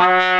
Uh...